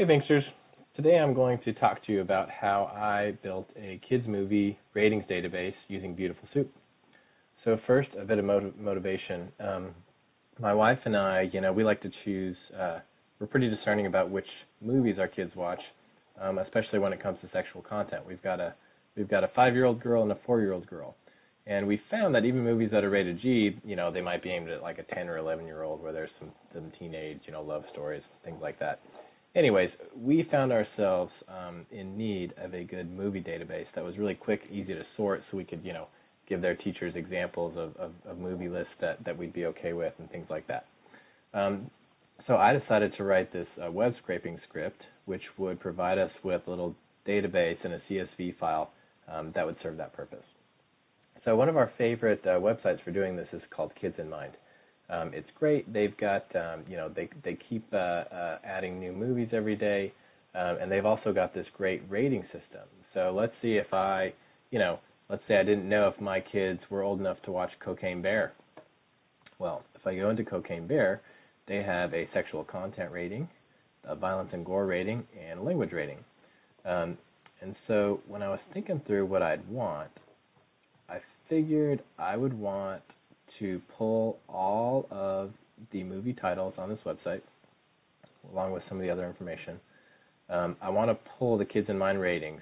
Hey, Finxters. Today I'm going to talk to you about how I built a kids movie ratings database using Beautiful Soup. So first, a bit of motiv- motivation. Um, my wife and I, you know, we like to choose. Uh, we're pretty discerning about which movies our kids watch, um, especially when it comes to sexual content. We've got a we've got a five-year-old girl and a four-year-old girl, and we found that even movies that are rated G, you know, they might be aimed at like a 10 or 11 year old, where there's some some teenage, you know, love stories, things like that anyways, we found ourselves um, in need of a good movie database that was really quick, easy to sort, so we could, you know, give their teachers examples of, of, of movie lists that, that we'd be okay with and things like that. Um, so I decided to write this uh, web scraping script, which would provide us with a little database and a CSV file um, that would serve that purpose. So one of our favorite uh, websites for doing this is called Kids in Mind. Um, it's great. They've got um, you know they they keep uh, uh, adding new movies every day, um, and they've also got this great rating system. So let's see if I you know let's say I didn't know if my kids were old enough to watch Cocaine Bear. Well, if I go into Cocaine Bear, they have a sexual content rating, a violence and gore rating, and a language rating. Um, and so when I was thinking through what I'd want, I figured I would want to pull all of the movie titles on this website, along with some of the other information. Um, I want to pull the Kids in Mind ratings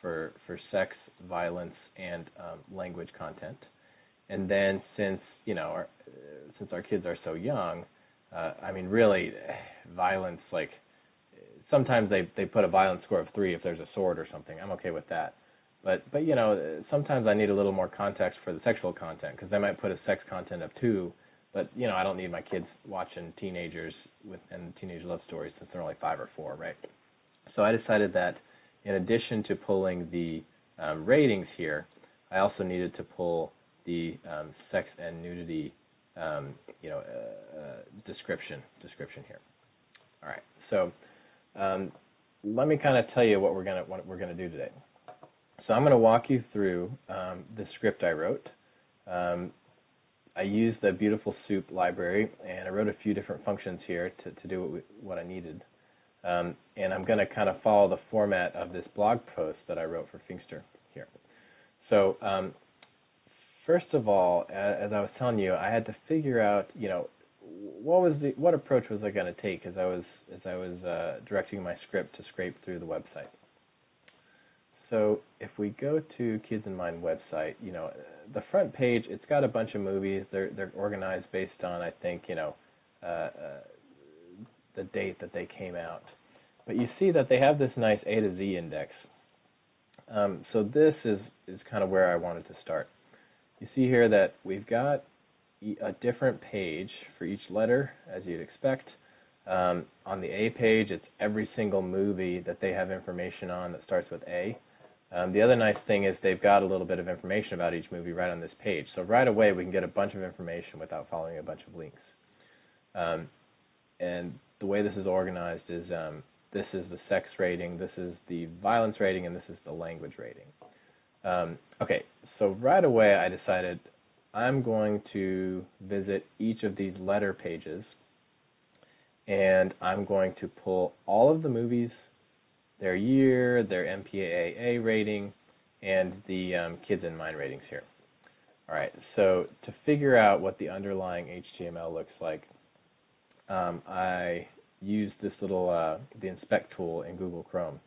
for for sex, violence, and um, language content. And then since you know our, since our kids are so young, uh, I mean really, violence like sometimes they they put a violence score of three if there's a sword or something. I'm okay with that. But but you know sometimes I need a little more context for the sexual content because they might put a sex content of two, but you know I don't need my kids watching teenagers with and teenage love stories since they're only five or four, right? So I decided that in addition to pulling the um, ratings here, I also needed to pull the um, sex and nudity um, you know uh, uh, description description here. All right, so um, let me kind of tell you what we're gonna what we're gonna do today. So I'm going to walk you through um, the script I wrote. Um, I used the Beautiful Soup library, and I wrote a few different functions here to, to do what, we, what I needed. Um, and I'm going to kind of follow the format of this blog post that I wrote for Finxter here. So um, first of all, as I was telling you, I had to figure out, you know, what was the what approach was I going to take as I was as I was uh, directing my script to scrape through the website. So if we go to Kids in Mind website, you know, the front page, it's got a bunch of movies. They're they're organized based on, I think, you know, uh, uh, the date that they came out. But you see that they have this nice A to Z index. Um, so this is is kind of where I wanted to start. You see here that we've got a different page for each letter, as you'd expect. Um, on the A page, it's every single movie that they have information on that starts with A. Um, the other nice thing is they've got a little bit of information about each movie right on this page. So right away we can get a bunch of information without following a bunch of links. Um, and the way this is organized is um, this is the sex rating, this is the violence rating, and this is the language rating. Um, okay, so right away I decided I'm going to visit each of these letter pages and I'm going to pull all of the movies their year, their MPAA rating, and the um, Kids in Mind ratings here. All right, so to figure out what the underlying HTML looks like, um, I use this little uh, the inspect tool in Google Chrome.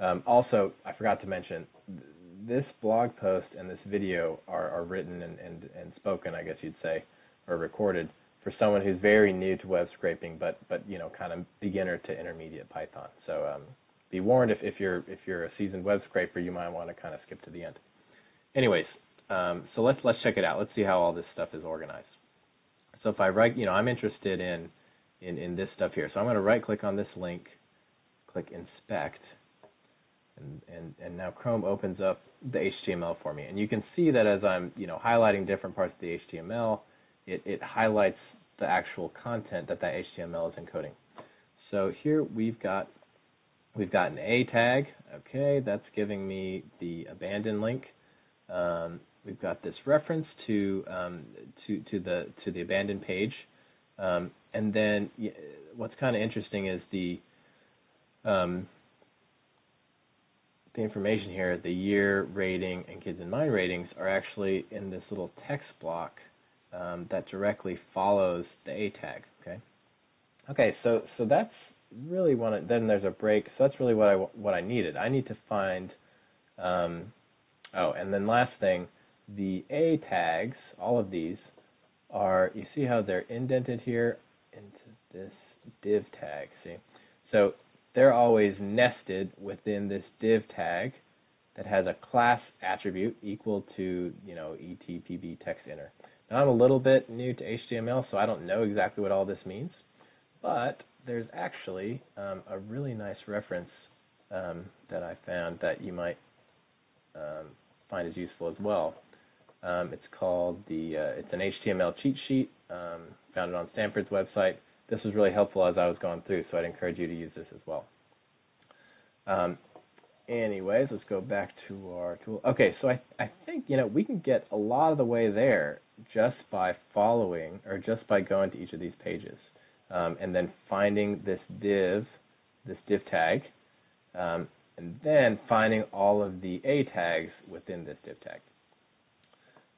Um, also, I forgot to mention this blog post and this video are, are written and, and, and spoken, I guess you'd say, or recorded for someone who's very new to web scraping, but but you know, kind of beginner to intermediate Python. So um, be warned if, if you're if you're a seasoned web scraper, you might want to kind of skip to the end. Anyways, um, so let's let's check it out. Let's see how all this stuff is organized. So if I right, you know, I'm interested in in in this stuff here. So I'm going to right click on this link, click inspect, and and and now Chrome opens up the HTML for me. And you can see that as I'm you know highlighting different parts of the HTML, it it highlights the actual content that that HTML is encoding. So here we've got We've got an A tag. Okay, that's giving me the abandon link. Um, we've got this reference to um, to to the to the abandoned page, um, and then what's kind of interesting is the um, the information here, the year rating and kids in mind ratings are actually in this little text block um, that directly follows the A tag. Okay. Okay. So so that's really one. Of, then there's a break. So that's really what I what I needed. I need to find. Um, oh, and then last thing, the A tags. All of these are. You see how they're indented here into this div tag. See. So they're always nested within this div tag that has a class attribute equal to, you know, etpb text inner. Now I'm a little bit new to HTML, so I don't know exactly what all this means, but there's actually um, a really nice reference um, that I found that you might um, find is useful as well. Um, it's called the, uh, it's an HTML cheat sheet, um, found it on Stanford's website this was really helpful as I was going through, so I'd encourage you to use this as well. Um, anyways, let's go back to our tool. Okay, so I, I think, you know, we can get a lot of the way there just by following or just by going to each of these pages um, and then finding this div, this div tag, um, and then finding all of the A tags within this div tag.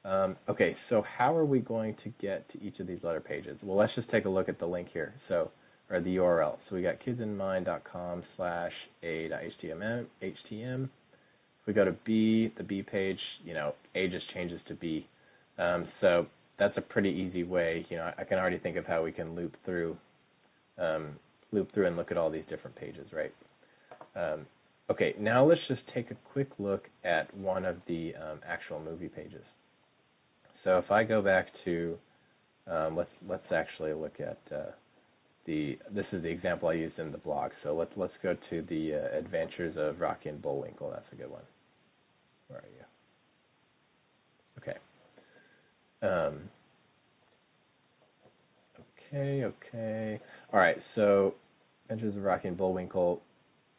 Um, okay, so how are we going to get to each of these letter pages? Well, let's just take a look at the link here, so or the URL. So we got kidsinmind.com slash a.html. HTM. If we go to B, the B page, you know, A just changes to B. Um, so that's a pretty easy way. You know, I can already think of how we can loop through, um, loop through and look at all these different pages, right? Um, okay, now let's just take a quick look at one of the um, actual movie pages. So if I go back to, um, let's let's actually look at uh, the. This is the example I used in the blog. So let's let's go to the uh, Adventures of Rocky and Bullwinkle. That's a good one. Where are you? Um, okay. Okay. All right. So Adventures of Rocky and Bullwinkle.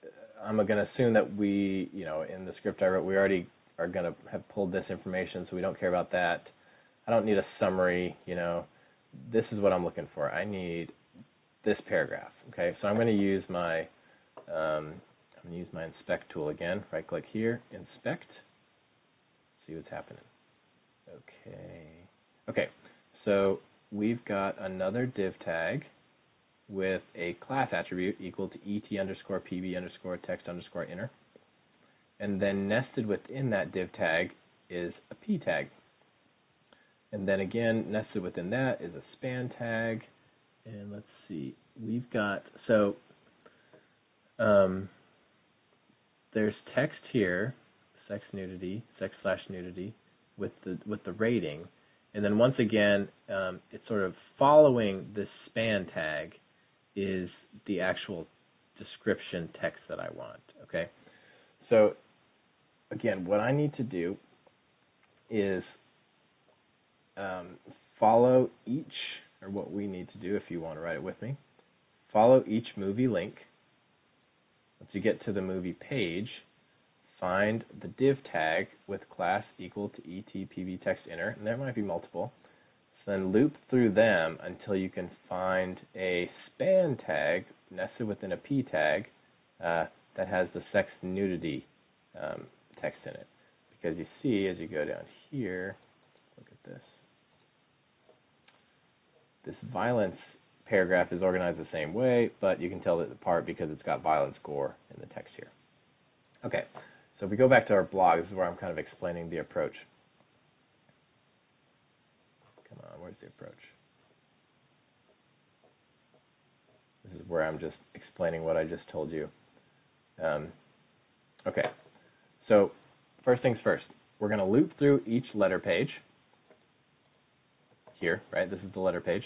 Uh, I'm going to assume that we, you know, in the script I wrote, we already are going to have pulled this information, so we don't care about that. I don't need a summary, you know. This is what I'm looking for. I need this paragraph. Okay, so I'm going to use my um, I'm going to use my inspect tool again. Right click here, inspect. See what's happening. Okay. Okay. So we've got another div tag with a class attribute equal to et underscore pb underscore text underscore inner. And then nested within that div tag is a p tag. And then again, nested within that is a span tag. And let's see, we've got, so um, there's text here, sex nudity, sex slash nudity, with the with the rating. And then once again, um, it's sort of following this span tag is the actual description text that I want. Okay, so again, what I need to do is um, follow each, or what we need to do if you want to write it with me, follow each movie link. Once you get to the movie page, find the div tag with class equal to etpb text inner, and there might be multiple. So then loop through them until you can find a span tag nested within a p tag uh, that has the sex nudity um, text in it. Because you see, as you go down here, look at this this violence paragraph is organized the same way, but you can tell it apart because it's got violence gore in the text here. Okay, so if we go back to our blog, this is where I'm kind of explaining the approach. Come on, where's the approach? This is where I'm just explaining what I just told you. Um, okay, so first things first, we're going to loop through each letter page here, right? This is the letter page.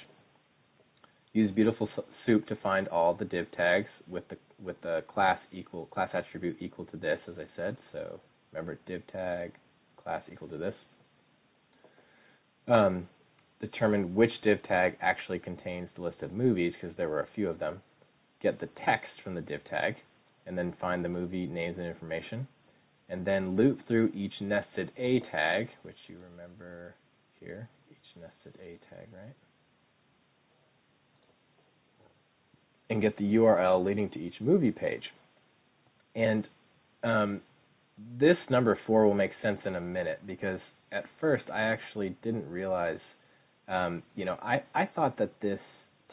Use beautiful soup to find all the div tags with the with the class equal class attribute equal to this, as I said. So remember div tag class equal to this. Um, determine which div tag actually contains the list of movies because there were a few of them. Get the text from the div tag, and then find the movie names and information, and then loop through each nested A tag, which you remember here each nested A tag, right? And get the URL leading to each movie page. and um, this number four will make sense in a minute because at first I actually didn't realize, um, you know, I, I thought that this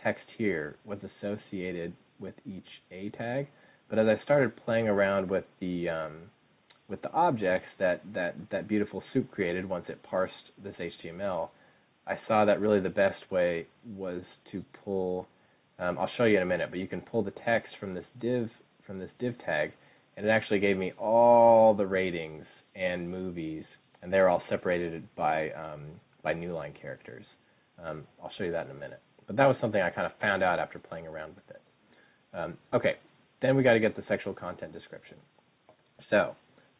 text here was associated with each A tag, but as I started playing around with the um, with the objects that, that, that Beautiful Soup created once it parsed this HTML, I saw that really the best way was to pull. Um, I'll show you in a minute, but you can pull the text from this div from this div tag, and it actually gave me all the ratings and movies, and they're all separated by um, by new line characters. Um, I'll show you that in a minute. But that was something I kind of found out after playing around with it. Um, okay, then we got to get the sexual content description. So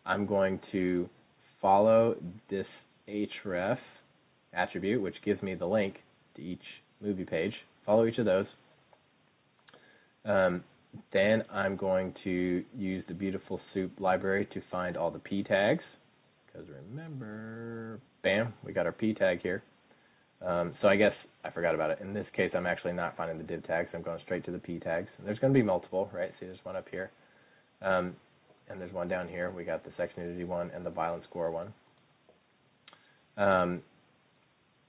I'm going to follow this href attribute, which gives me the link to each movie page. Follow each of those. Um, then I'm going to use the Beautiful Soup library to find all the p tags. Because remember, bam, we got our p tag here. Um, so I guess I forgot about it. In this case, I'm actually not finding the div tags. I'm going straight to the p tags. And there's going to be multiple, right? See, there's one up here. Um, and there's one down here. We got the sex nudity one and the violence score one. Um,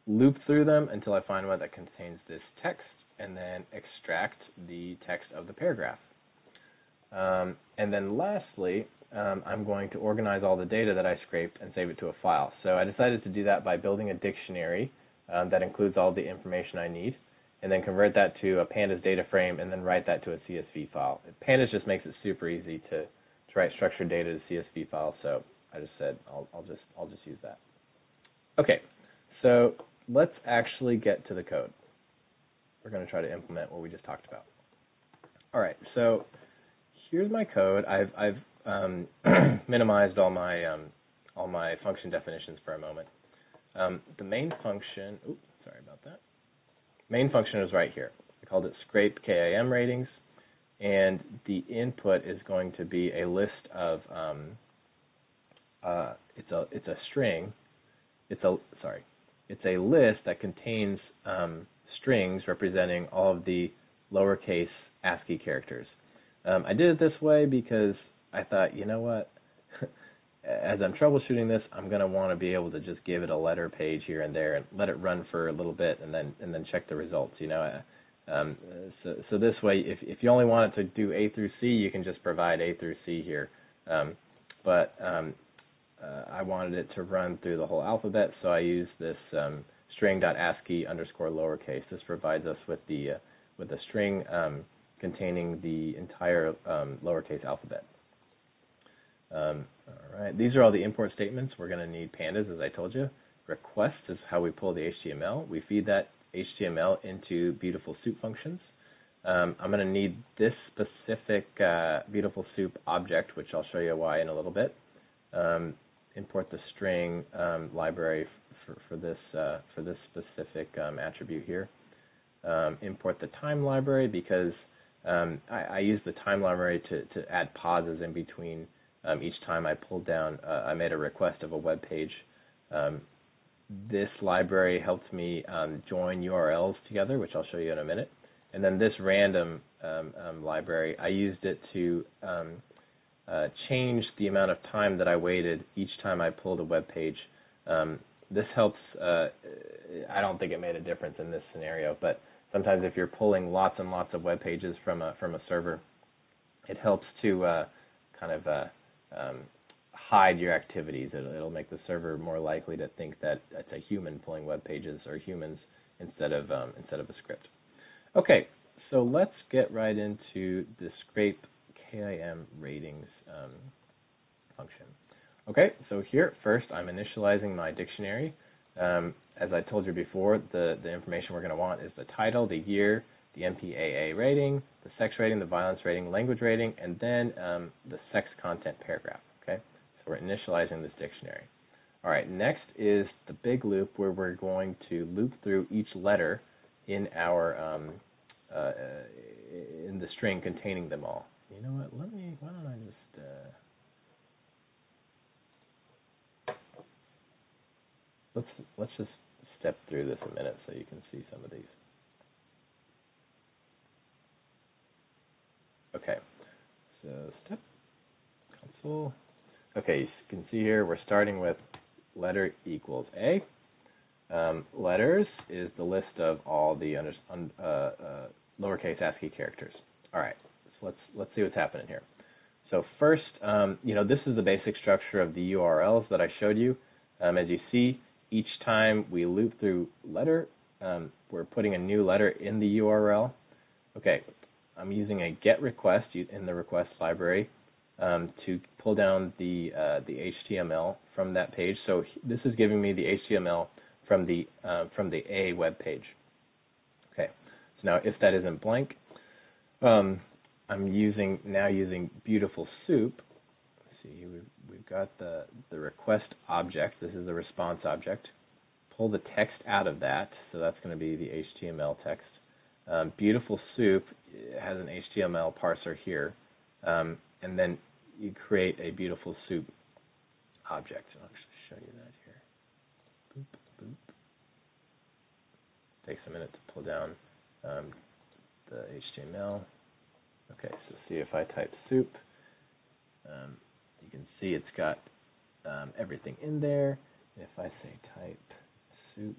loop through them until I find one that contains this text, and then extract the text of the paragraph. Um, and then lastly, um, I'm going to organize all the data that I scraped and save it to a file. So I decided to do that by building a dictionary um, that includes all the information I need, and then convert that to a pandas data frame, and then write that to a CSV file. Pandas just makes it super easy to, to write structured data to CSV files, so I just said I'll, I'll just I'll just use that. Okay, so let's actually get to the code. We're going to try to implement what we just talked about. All right, so here's my code. I've I've um, minimized all my um, all my function definitions for a moment. Um, the main function, oops, sorry about that. Main function is right here. I called it scrape KIM ratings, and the input is going to be a list of um, uh, it's a it's a string. It's a sorry, it's a list that contains um, strings representing all of the lowercase ASCII characters. Um, I did it this way because I thought, you know what, as I'm troubleshooting this, I'm going to want to be able to just give it a letter page here and there and let it run for a little bit and then and then check the results. You know, um, so so this way, if if you only want it to do A through C, you can just provide A through C here. Um, but um, uh, I wanted it to run through the whole alphabet, so I used this um, string.ascii underscore lowercase. This provides us with the uh, with a string um, containing the entire um, lowercase alphabet. Um, all right, these are all the import statements. We're going to need pandas, as I told you. Request is how we pull the HTML. We feed that HTML into Beautiful Soup functions. Um, I'm going to need this specific uh, Beautiful Soup object, which I'll show you why in a little bit. Um, import the string um, library for, for this uh, for this specific um, attribute here. Um, import the time library because um, I, I, use the time library to, to add pauses in between um, each time I pulled down, uh, I made a request of a web page. Um, this library helps me um, join URLs together, which I'll show you in a minute. And then this random um, um, library, I used it to um, uh, change the amount of time that I waited each time I pulled a web page. This helps. Uh, I don't think it made a difference in this scenario, but sometimes if you're pulling lots and lots of web pages from a from a server, it helps to uh, kind of uh, um, hide your activities. It'll, it'll, make the server more likely to think that it's a human pulling web pages or humans instead of um, instead of a script. Okay, so let's get right into the scrape KIM ratings um, function. Okay, so here first I'm initializing my dictionary. Um, as I told you before, the, the information we're going to want is the title, the year, the MPAA rating, the sex rating, the violence rating, language rating, and then um, the sex content paragraph. Okay, so we're initializing this dictionary. All right, next is the big loop where we're going to loop through each letter in our um, uh, in the string containing them all. You know what? Let me. Why don't I just. Uh, let's let's just step through this a minute so you can see some of these. Okay, so step useful. Okay, you can see here we're starting with letter equals A. Um, letters is the list of all the under, uh, uh, lowercase ASCII characters. All right, so let's let's see what's happening here. So first, um, you know, this is the basic structure of the URLs that I showed you. Um, as you see, each time we loop through letter, um, we're putting a new letter in the URL. Okay, I'm using a GET request in the request library um, to pull down the uh, the HTML from that page. So this is giving me the HTML from the uh, from the A web page. Okay, so now if that isn't blank, um, I'm using now using Beautiful Soup. Let's see, we've, got the the request object. This is the response object. Pull the text out of that, so that's going to be the HTML text. Um, Beautiful Soup has an HTML parser here, um, and then you create a Beautiful Soup object. I'll actually show you that here. Boop, boop. Takes a minute to pull down um, the HTML. Okay, so see if I type soup, um, can see it's got um, everything in there. If I say type soup,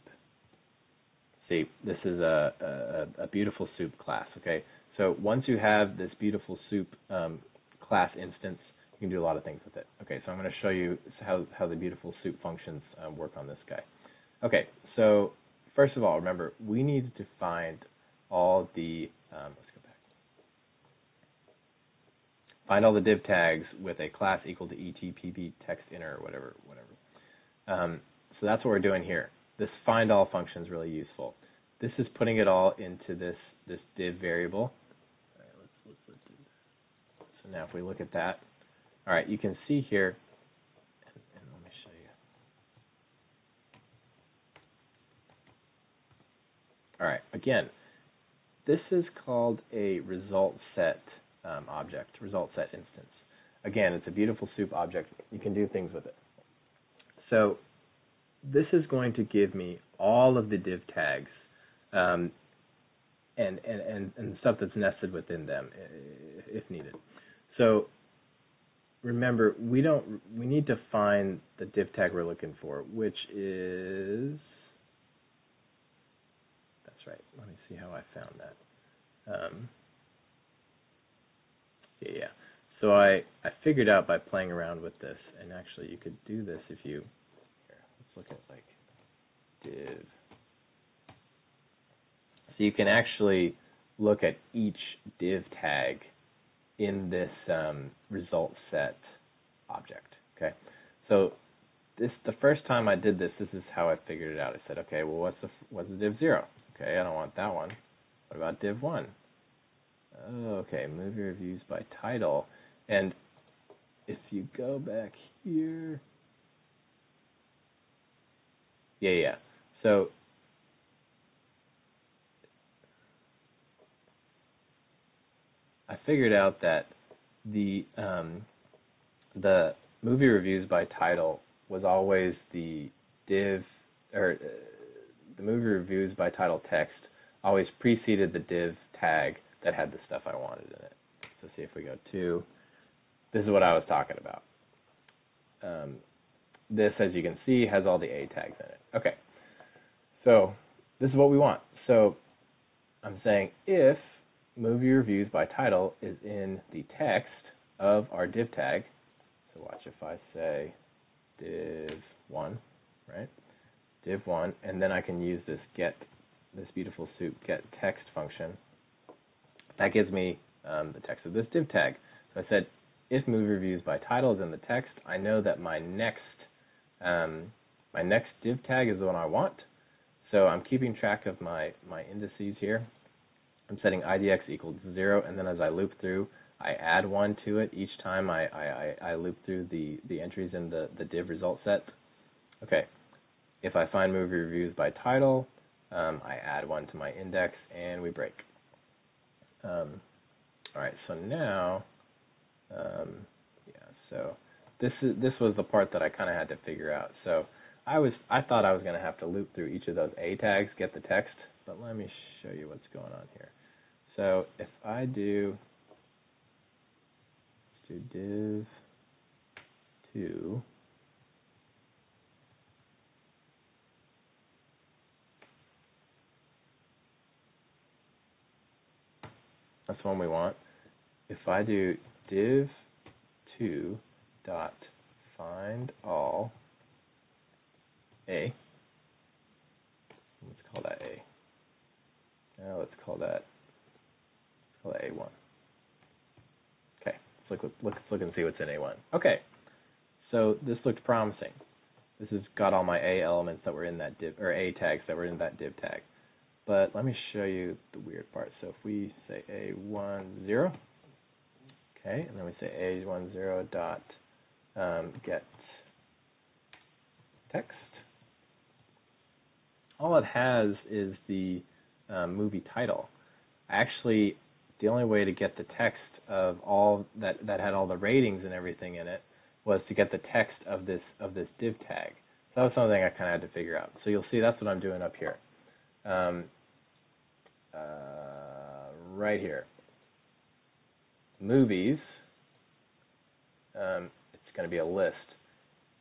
see this is a, a, a, beautiful soup class. Okay, so once you have this beautiful soup um, class instance, you can do a lot of things with it. Okay, so I'm going to show you how how the beautiful soup functions um, work on this guy. Okay, so first of all, remember we need to find all the um, find all the div tags with a class equal to etpb text inner or whatever, whatever. Um, so that's what we're doing here. This find all function is really useful. This is putting it all into this this div variable. let's, let's, so now if we look at that, all right, you can see here. Let me show you. All right, again, this is called a result set um, object, result set instance. Again, it's a beautiful soup object. You can do things with it. So this is going to give me all of the div tags um, and, and, and, and stuff that's nested within them if needed. So remember, we don't we need to find the div tag we're looking for, which is that's right. Let me see how I found that. Um, yeah. So I, I figured out by playing around with this, and actually you could do this if you, here, let's look at like div. So you can actually look at each div tag in this um, result set object. Okay, so this the first time I did this, this is how I figured it out. I said, okay, well, what's the what's the div zero? Okay, I don't want that one. What about div one? Okay, movie reviews by title. And if you go back here, yeah, yeah. So I figured out that the um, the movie reviews by title was always the div or uh, the movie reviews by title text always preceded the div tag that had the stuff I wanted in it. So see if we go to, this is what I was talking about. Um, this, as you can see, has all the A tags in it. Okay, so this is what we want. So I'm saying if movie reviews by title is in the text of our div tag, so watch if I say div one, right? Div one, and then I can use this get this beautiful soup get text function that gives me um, the text of this div tag. So I said, if movie reviews by title is in the text, I know that my next um, my next div tag is the one I want. So I'm keeping track of my, my indices here. I'm setting IDX equals zero, and then as I loop through, I add one to it each time I, I, I loop through the, the entries in the, the div result set. Okay, if I find movie reviews by title, um, I add one to my index, and we break. Um, all right, so now, um, yeah, so this is this was the part that I kind of had to figure out. So I was I thought I was going to have to loop through each of those A tags, get the text, but let me show you what's going on here. So if I do, do div to That's the one we want. If I do div 2 dot find all a, let's call that a. Now let's call that let's call that a1. Okay, let's look, look, let's look and see what's in a1. Okay, so this looked promising. This has got all my a elements that were in that div or a tags that were in that div tag. But let me show you the weird part. So if we say a1, 0, okay, and then we say a1, 0 dot um, get text, all it has is the um, movie title. Actually, the only way to get the text of all that that had all the ratings and everything in it was to get the text of this of this div tag. So that was something I kind of had to figure out. So you'll see that's what I'm doing up here. Um, uh, right here. Movies. Um, it's going to be a list.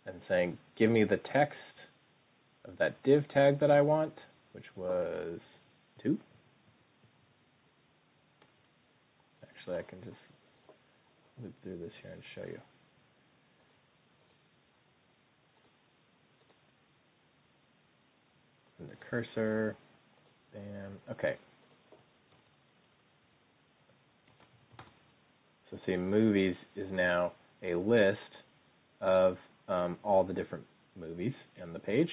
And saying, give me the text of that div tag that I want, which was 2. Actually, I can just loop through this here and show you. And the cursor, bam, okay. So see, movies is now a list of um, all the different movies on the page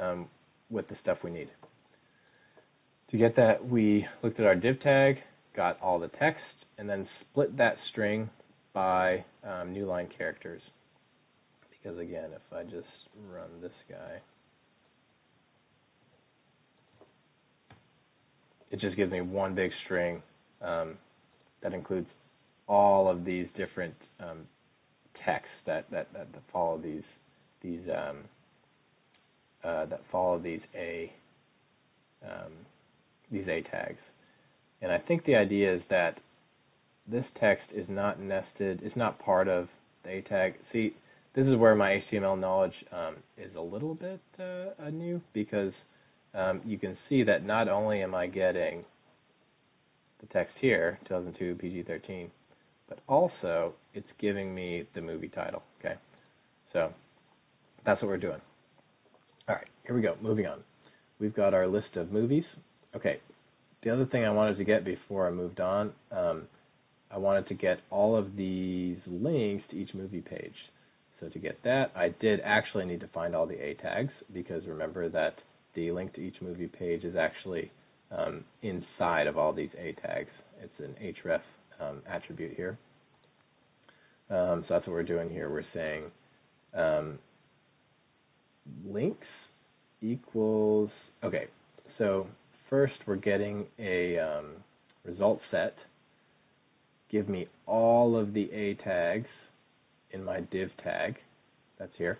um, with the stuff we need. To get that, we looked at our div tag, got all the text, and then split that string by um, new line characters. Because again, if I just run this guy, it just gives me one big string um, that includes all of these different um, texts that, that, that, that, follow these these um, uh, that follow these a um, these a tags. And I think the idea is that this text is not nested, it's not part of the a tag. See, this is where my HTML knowledge um, is a little bit uh, new because um, you can see that not only am I getting the text here, 2002 PG-13, but also it's giving me the movie title. Okay, so that's what we're doing. All right, here we go. Moving on. We've got our list of movies. Okay, the other thing I wanted to get before I moved on, um, I wanted to get all of these links to each movie page. So to get that, I did actually need to find all the A tags because remember that the link to each movie page is actually um, inside of all these A tags. It's an href um, attribute here. Um, so that's what we're doing here. We're saying um, links equals, okay, so first we're getting a um, result set. Give me all of the A tags in my div tag. That's here.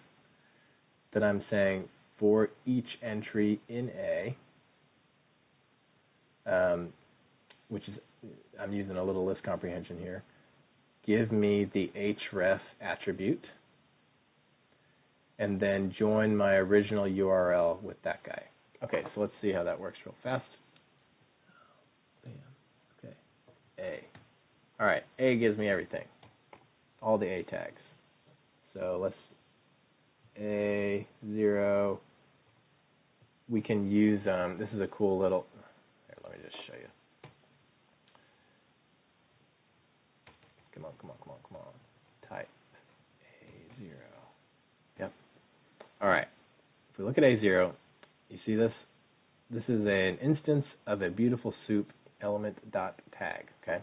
Then I'm saying for each entry in A, um, which is I'm using a little list comprehension here. Give me the href attribute, and then join my original URL with that guy. Okay, so let's see how that works real fast. Bam. Okay. A. All right. A gives me everything, all the A tags. So let's A zero. We can use. Um, this is a cool little. Here, let me just show you. Come on, come on, come on, come on. Type A0. Yep. All right. If we look at A0, you see this? This is an instance of a beautiful soup element dot tag, okay?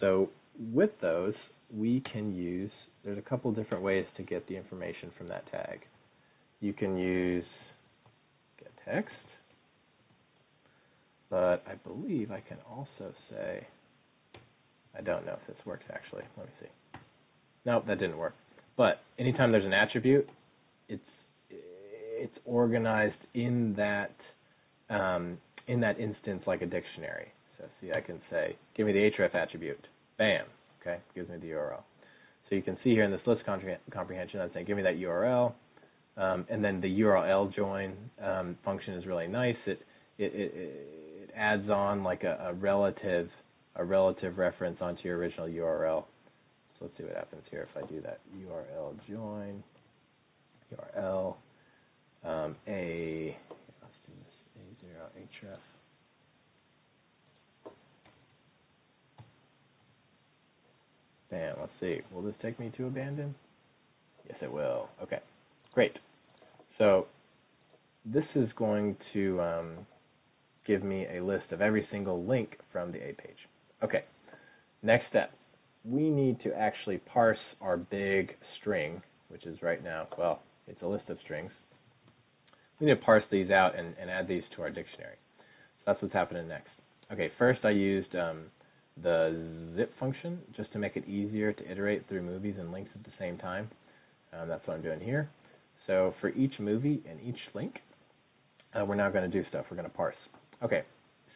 So with those, we can use, there's a couple different ways to get the information from that tag. You can use get text, but I believe I can also say I don't know if this works actually. Let me see. Nope, that didn't work. But anytime there's an attribute, it's it's organized in that um, in that instance like a dictionary. So see, I can say, give me the href attribute. Bam. Okay, gives me the URL. So you can see here in this list comprehension, I'm saying give me that URL, um, and then the URL join um, function is really nice. It it, it, it adds on like a, a, relative a relative reference onto your original URL. So let's see what happens here if I do that URL join URL um, a let's do this a zero href Bam, let's see. Will this take me to abandon? Yes, it will. Okay, great. So this is going to um, give me a list of every single link from the A page. Okay, next step. We need to actually parse our big string, which is right now, well, it's a list of strings. We need to parse these out and, and add these to our dictionary. So that's what's happening next. Okay, first I used um, the zip function just to make it easier to iterate through movies and links at the same time. Um, that's what I'm doing here. So for each movie and each link, uh, we're now going to do stuff. We're going to parse. Okay,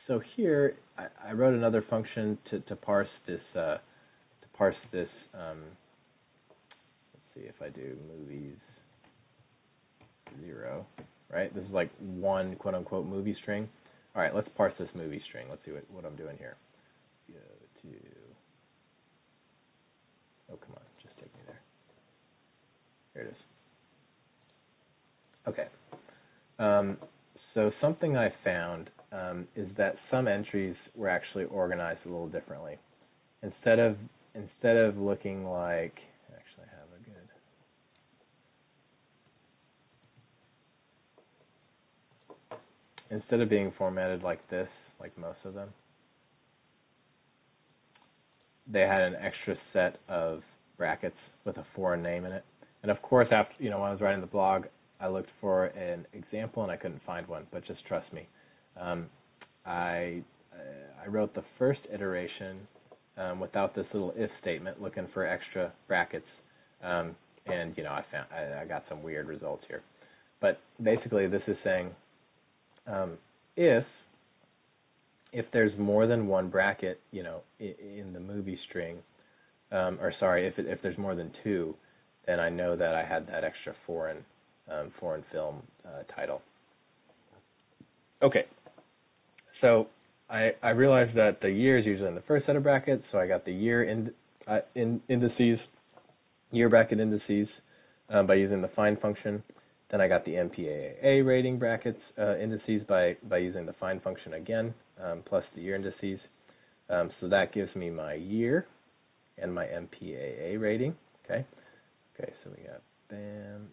so here I, I wrote another function to, to parse this uh, to parse this. Um, let's see if I do movies zero, right? This is like one quote unquote movie string. All right, let's parse this movie string. Let's see what, what I'm doing here. Go to. Oh come on, just take me there. Here it is. Okay. Um, so something I found um, is that some entries were actually organized a little differently. Instead of instead of looking like actually I have a good instead of being formatted like this, like most of them, they had an extra set of brackets with a foreign name in it. And of course, after you know when I was writing the blog, I looked for an example and I couldn't find one, but just trust me. Um, I uh, I wrote the first iteration um, without this little if statement, looking for extra brackets, um, and you know I found I, I, got some weird results here. But basically, this is saying um, if if there's more than one bracket, you know, in, in the movie string, um, or sorry, if if there's more than two, then I know that I had that extra foreign um, foreign film uh, title. Okay, so I, I realized that the year is usually in the first set of brackets, so I got the year in, uh, in indices, year bracket indices um, by using the find function. Then I got the MPAA rating brackets uh, indices by, by using the find function again, um, plus the year indices. Um, so that gives me my year and my MPAA rating. Okay. Okay, so we got bam,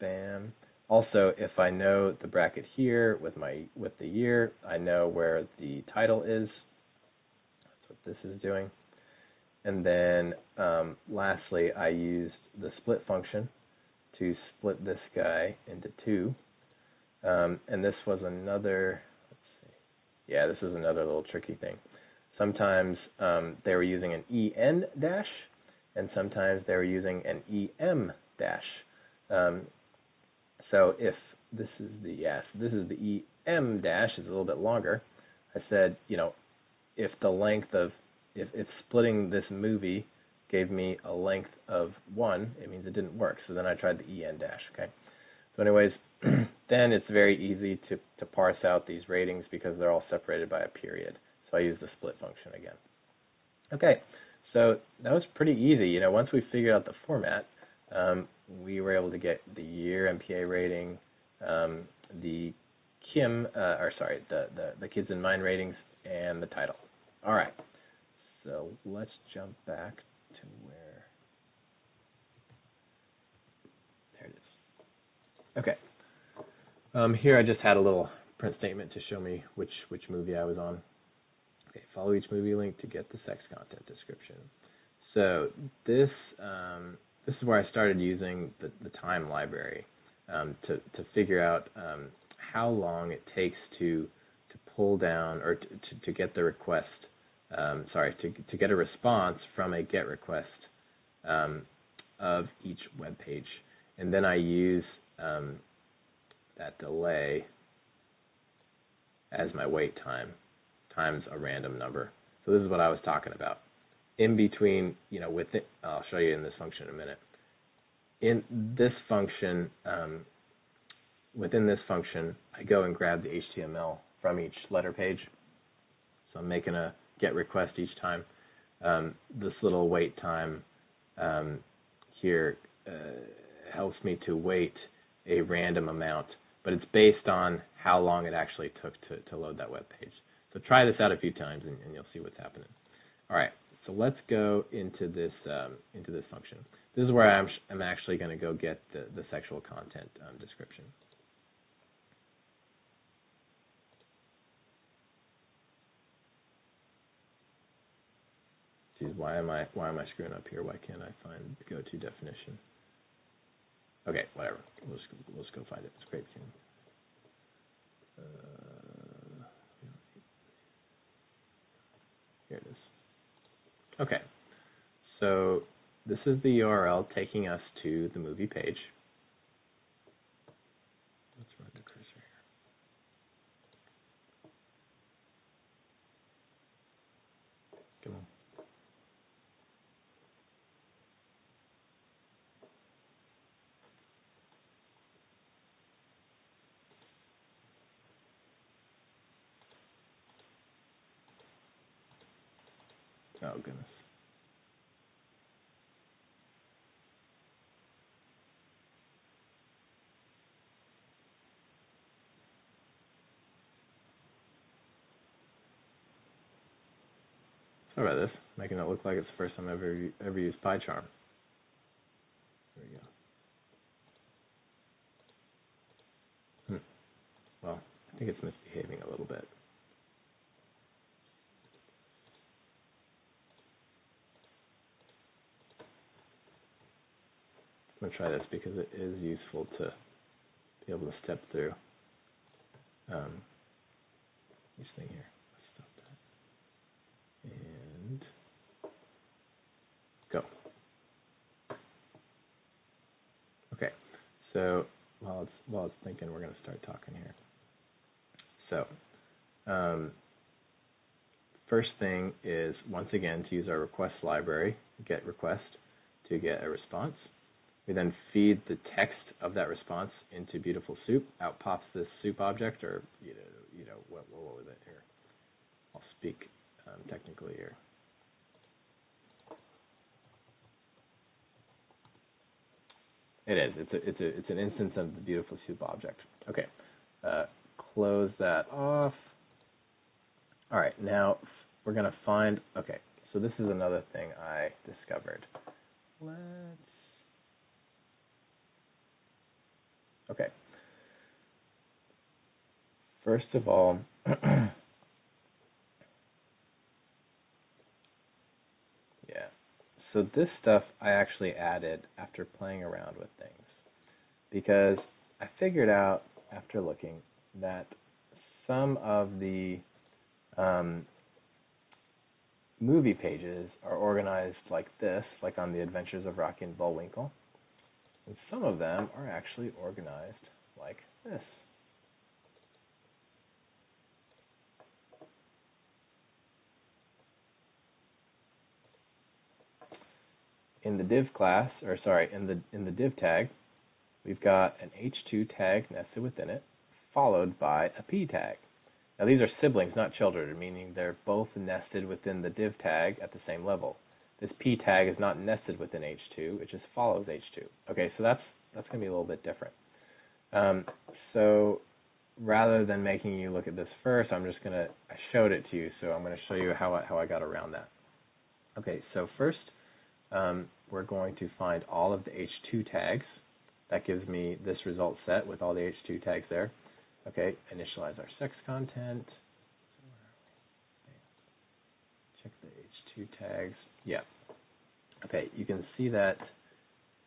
bam. Also, if I know the bracket here with my with the year, I know where the title is. That's what this is doing. And then um, lastly, I used the split function to split this guy into two. Um, and this was another, let's see, yeah, this is another little tricky thing. Sometimes um, they were using an EN dash, and sometimes they were using an EM dash. Um, so if this is the yes, this is the EM dash is a little bit longer. I said, you know, if the length of if if splitting this movie gave me a length of one, it means it didn't work. So then I tried the EN dash. Okay. So anyways, then it's very easy to to parse out these ratings because they're all separated by a period. So I use the split function again. Okay. So that was pretty easy. You know, once we figured out the format, um, we were able to get the year MPA rating, um, the Kim, uh, or sorry, the, the, the Kids in Mind ratings, and the title. All right, so let's jump back to where. There it is. Okay. Um, here I just had a little print statement to show me which which movie I was on. Okay, follow each movie link to get the sex content description. So this um, this is where I started using the, the time library um, to to figure out um, how long it takes to to pull down or to, to, to get the request. Um, sorry, to to get a response from a GET request um, of each web page, and then I use um, that delay as my wait time times a random number. So this is what I was talking about. In between, you know, within, I'll show you in this function in a minute. In this function, um, within this function, I go and grab the HTML from each letter page. So I'm making a get request each time. Um, this little wait time um, here uh, helps me to wait a random amount, but it's based on how long it actually took to, to load that web page. So try this out a few times and, and you'll see what's happening. All right, so let's go into this um, into this function. This is where I'm, I'm actually going to go get the, the sexual content um, description. Geez, why am I why am I screwing up here? Why can't I find the go-to definition? Okay, whatever. We'll just, we'll just go find it. It's great. Uh, here it is. Okay, so this is the URL taking us to the movie page. Let's run the cursor here. Come on. Oh, goodness. Sorry about this, making it look like it's the first time I've ever, ever used PyCharm. There we go. Hmm. Well, I think it's misbehaving a little bit. Try this because it is useful to be able to step through um, this thing here. Let's stop that. And go. Okay, so while it's while it's thinking, we're going to start talking here. So, um, first thing is once again to use our request library, get request to get a response. We then feed the text of that response into Beautiful Soup. Out pops this soup object, or you know, you know what, what was it here? I'll speak um, technically here. It is. It's a, it's a, it's an instance of the Beautiful Soup object. Okay. Uh, close that off. All right. Now we're gonna find. Okay. So this is another thing I discovered. Let's Okay. First of all, yeah. So this stuff I actually added after playing around with things because I figured out after looking that some of the um, movie pages are organized like this, like on the Adventures of Rocky and Bullwinkle. And some of them are actually organized like this. In the div class, or sorry, in the in the div tag, we've got an h2 tag nested within it, followed by a p tag. Now these are siblings, not children, meaning they're both nested within the div tag at the same level this p tag is not nested within h2, it just follows h2. Okay, so that's that's going to be a little bit different. Um, so rather than making you look at this first, I'm just going to, I showed it to you, so I'm going to show you how I, how I got around that. Okay, so first um, we're going to find all of the h2 tags. That gives me this result set with all the h2 tags there. Okay, initialize our sex content. Check the h2 tags. Yeah. Okay, you can see that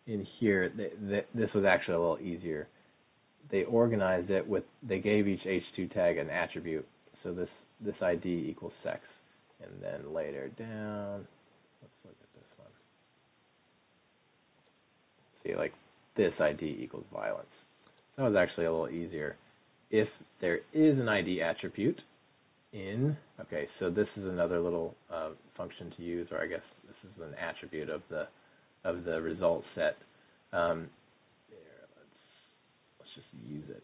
in here. They, they, this was actually a little easier. They organized it with, they gave each H2 tag an attribute. So this, this ID equals sex. And then later down, let's look at this one. See, like this ID equals violence. That was actually a little easier. If there is an ID attribute, in. Okay, so this is another little uh, function to use, or I guess this is an attribute of the of the result set. Um, there, let's let's just use it.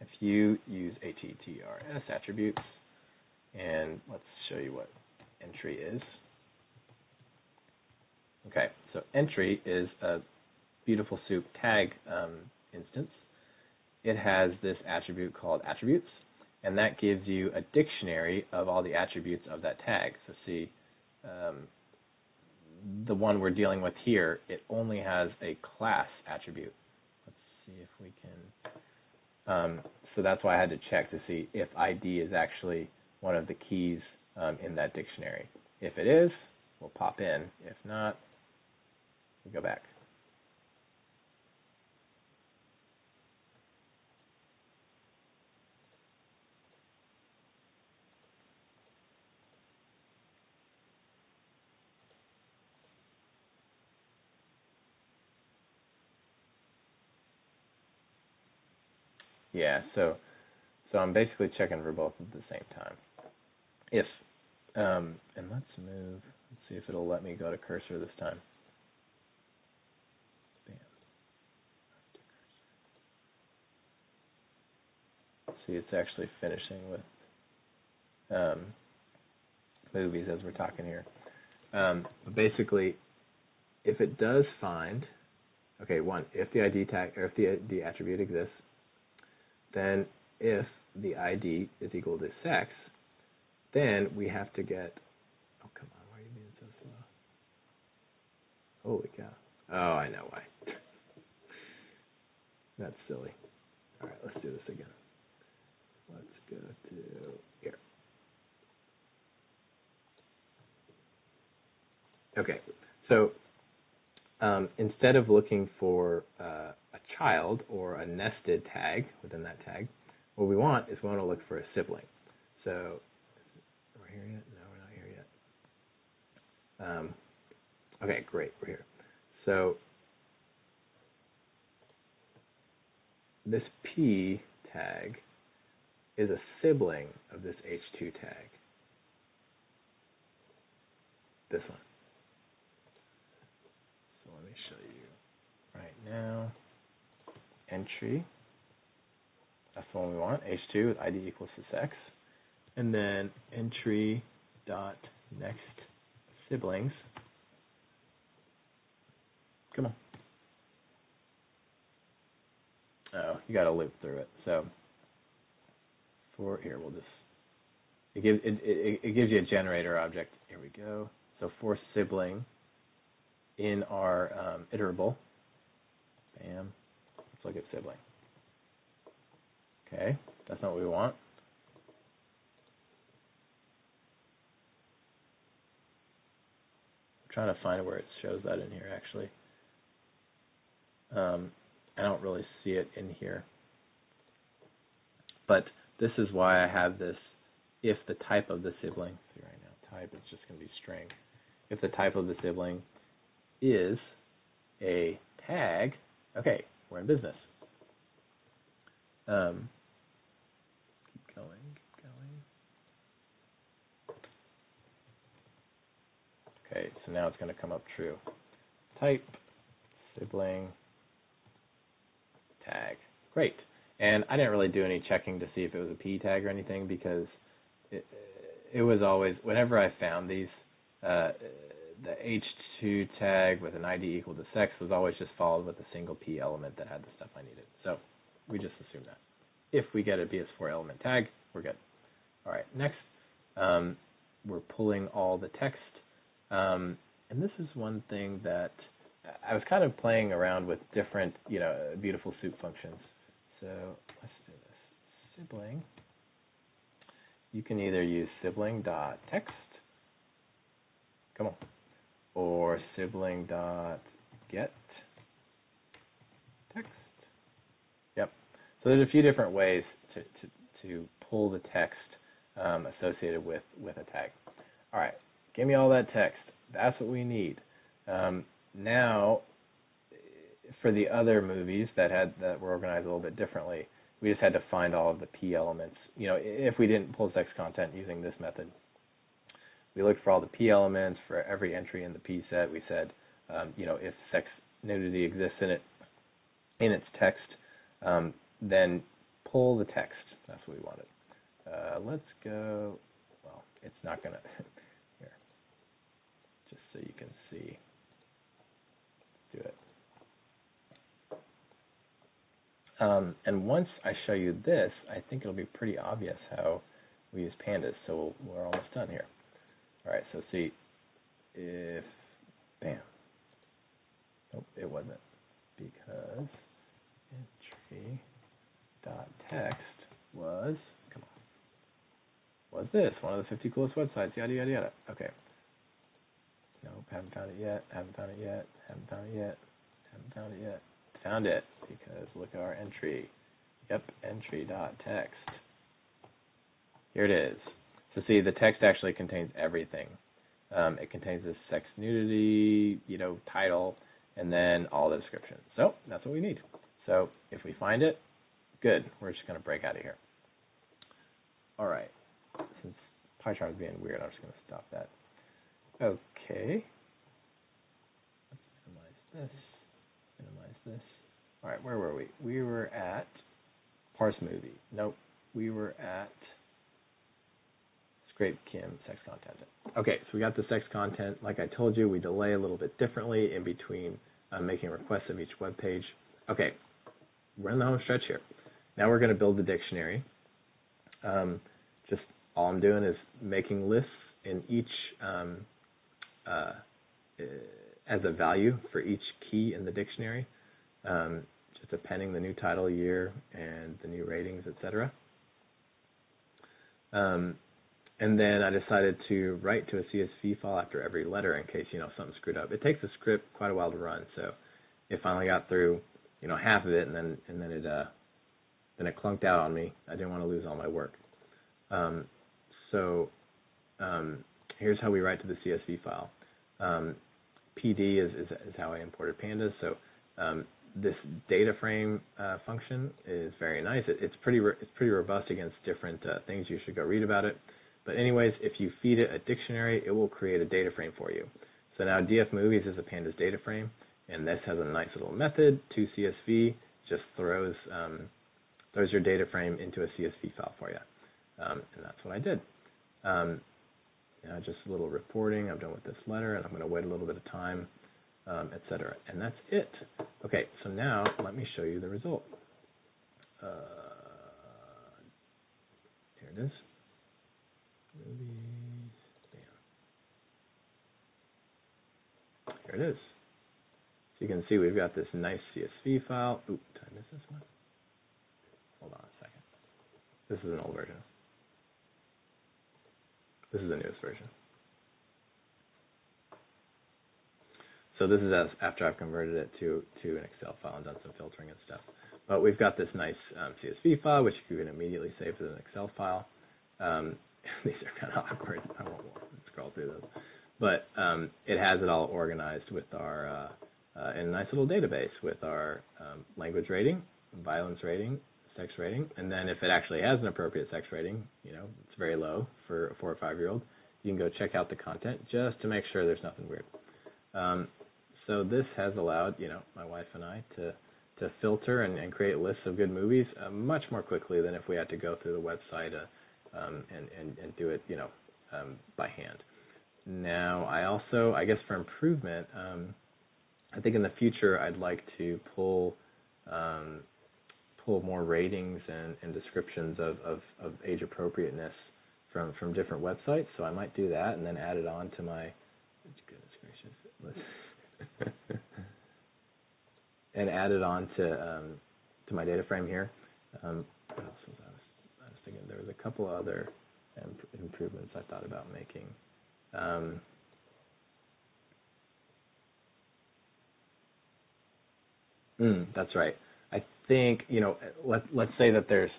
If you use ATTRS attributes, and let's show you what entry is. Okay, so entry is a beautiful soup tag um, instance. It has this attribute called attributes, and that gives you a dictionary of all the attributes of that tag. So see, um, the one we're dealing with here, it only has a class attribute. Let's see if we can. Um, so that's why I had to check to see if ID is actually one of the keys um, in that dictionary. If it is, we'll pop in. If not, we go back. Yeah, so so I'm basically checking for both at the same time. If um, and let's move. Let's see if it'll let me go to cursor this time. see it's actually finishing with um, movies as we're talking here. Um, basically, if it does find, okay, one, if the ID tag or if the the attribute exists, then if the ID is equal to sex, then we have to get. Oh come on, why are you being so slow? Holy cow! Oh, I know why. That's silly. All right, let's do this again. Let's go to here. Okay, so um, instead of looking for uh, child or a nested tag within that tag, what we want is we want to look for a sibling. So, we're here yet? No, we're not here yet. Um, okay, great, we're here. So, this P tag is a sibling of this H2 tag. This one. So let me show you right now. Entry. That's the one we want. H2 with ID equals to sex. And then entry dot next siblings. Come on. Oh, you got to loop through it. So for here we'll just it gives it, it, it gives you a generator object. Here we go. So for sibling in our um, iterable, bam. Let's look at sibling. Okay, that's not what we want. I'm trying to find where it shows that in here actually. Um, I don't really see it in here. But this is why I have this if the type of the sibling, see right now, type is just going to be string. If the type of the sibling is a tag, okay, we're in business. Um, keep going, keep going. Okay, so now it's going to come up true. Type, sibling, tag. Great. And I didn't really do any checking to see if it was a P tag or anything because it, it was always whenever I found these, uh, the H2 tag with an ID equal to sex was always just followed with a single P element that had the stuff I needed. So we just assume that. If we get a BS4 element tag, we're good. All right, next, um, we're pulling all the text. Um, and this is one thing that I was kind of playing around with different, you know, beautiful soup functions. So let's do this. Sibling. You can either use sibling dot text. Come on. Or sibling dot get text. Yep. So there's a few different ways to, to, to pull the text um, associated with, with a tag. All right, give me all that text. That's what we need. Um, now, for the other movies that had that were organized a little bit differently, we just had to find all of the P elements. You know, if we didn't pull text content using this method, we looked for all the P elements for every entry in the P set. We said, um, you know, if sex nudity exists in it in its text, um, then pull the text. That's what we wanted. Uh, let's go. Well, it's not gonna. here, just so you can see. Let's do it. Um, and once I show you this, I think it'll be pretty obvious how we use pandas. So we're almost done here. All right, so see if, bam. Nope, it wasn't because entry dot text was, come on, was this, one of the 50 coolest websites, yada, yada, yada. Okay. Nope, haven't found it yet, haven't found it yet, haven't found it yet, haven't found it yet. Found it because look at our entry. Yep, entry dot text. Here it is. So see, the text actually contains everything. Um, it contains this sex nudity, you know, title, and then all the description. So that's what we need. So if we find it, good. We're just going to break out of here. All right. Since PyCharm is being weird, I'm just going to stop that. Okay. Let's minimize this minimize this. All right, where were we? We were at parse movie. Nope, we were at scrape Kim sex content. Okay, so we got the sex content. Like I told you, we delay a little bit differently in between uh, making requests of each web page. Okay, we're in the home stretch here. Now we're going to build the dictionary. Um, just all I'm doing is making lists in each um, uh, as a value for each key in the dictionary, um, just appending the new title, year, and the new ratings, etc. Um, and then I decided to write to a CSV file after every letter in case you know something screwed up. It takes the script quite a while to run, so it finally got through you know half of it, and then and then it uh then it clunked out on me. I didn't want to lose all my work. Um, so um, here's how we write to the CSV file. Um, PD is, is, is how I imported pandas. So um, this data frame uh, function is very nice. It, it's pretty it's pretty robust against different uh, things. You should go read about it. But anyways, if you feed it a dictionary, it will create a data frame for you. So now DF movies is a pandas data frame, and this has a nice little method to CSV. Just throws um, throws your data frame into a CSV file for you, um, and that's what I did. Um, uh, just a little reporting. I'm done with this letter, and I'm going to wait a little bit of time, um, etc. And that's it. Okay, so now let me show you the result. Uh, here it is. Here it is. So you can see we've got this nice CSV file. Oop, did I miss this one? Hold on a second. This is an old version. This is the newest version. So this is after I've converted it to, to an Excel file and done some filtering and stuff. But we've got this nice um, CSV file, which you can immediately save as an Excel file. Um, these are kind of awkward. I won't scroll through those. But um, it has it all organized with our, uh, uh, in a nice little database with our um, language rating, violence rating, sex rating, and then if it actually has an appropriate sex rating, you know, it's very low for a four or five year old, you can go check out the content just to make sure there's nothing weird. Um, so this has allowed, you know, my wife and I to to filter and, and create lists of good movies uh, much more quickly than if we had to go through the website uh, um, and, and and do it, you know, um, by hand. Now, I also, I guess, for improvement, um, I think in the future I'd like to pull um, pull more ratings and, and descriptions of, of, of, age appropriateness from, from different websites. So I might do that and then add it on to my goodness gracious and add it on to um, to my data frame here. Um, what else was I was, Thinking? There was a couple other improvements I thought about making. Um, mm, that's right I think you know let let's say that there's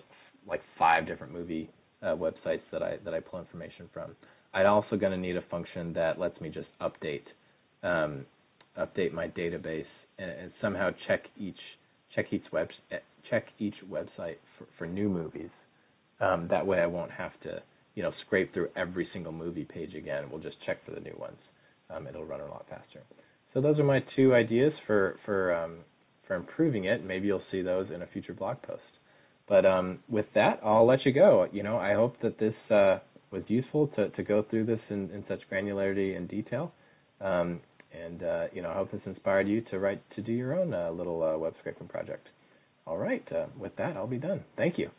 like five different movie uh, websites that I that I pull information from. I'm also going to need a function that lets me just update um, update my database and, and somehow check each check each web check each website for, for new movies. Um, that way, I won't have to you know scrape through every single movie page again. We'll just check for the new ones. Um, it'll run a lot faster. So those are my two ideas for for um, for improving it. Maybe you'll see those in a future blog post. But um, with that, I'll let you go. You know, I hope that this uh, was useful to, to go through this in, in such granularity and detail. Um, and uh, you know, I hope this inspired you to write to do your own uh, little uh, web scraping project. All right, uh, with that, I'll be done. Thank you.